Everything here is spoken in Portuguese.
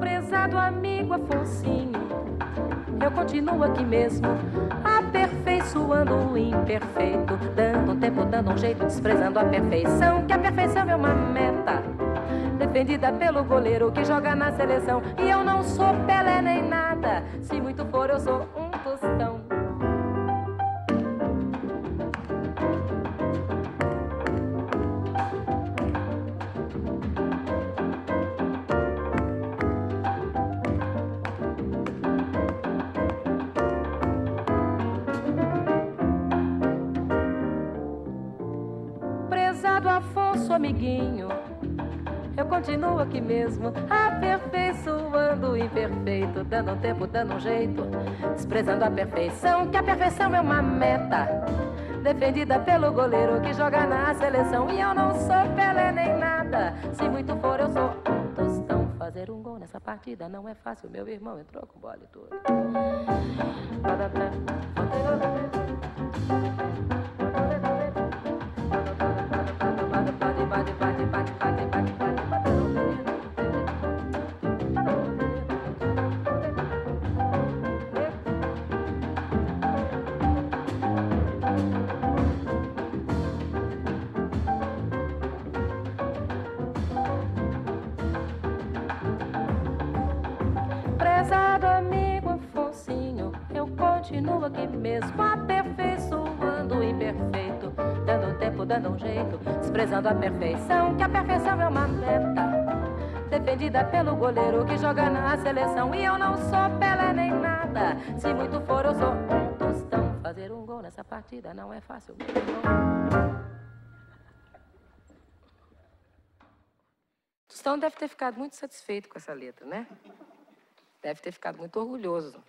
Prezado amigo Afonsinho, eu continuo aqui mesmo, aperfeiçoando o imperfeito, dando tempo, dando um jeito, desprezando a perfeição, que a perfeição é uma Defendida pelo goleiro que joga na seleção. E eu não sou Pelé nem nada. Se muito for, eu sou um tostão. Prezado Afonso, amiguinho, eu continuo aqui mesmo, aperfeiçoando o imperfeito, dando um tempo, dando um jeito, desprezando a perfeição, que a perfeição é uma meta, defendida pelo goleiro que joga na seleção. E eu não sou Pelé nem nada, se muito for, eu sou um tostão. Fazer um gol nessa partida não é fácil, meu irmão entrou com bola e tudo. Continuo aqui mesmo, aperfeiçoando o imperfeito, dando tempo, dando um jeito, desprezando a perfeição, que a perfeição é uma meta. Defendida pelo goleiro que joga na seleção. E eu não sou Pelé nem nada. Se muito for, eu sou um tostão. Fazer um gol nessa partida não é fácil. Tostão deve ter ficado muito satisfeito com essa letra, né? Deve ter ficado muito orgulhoso.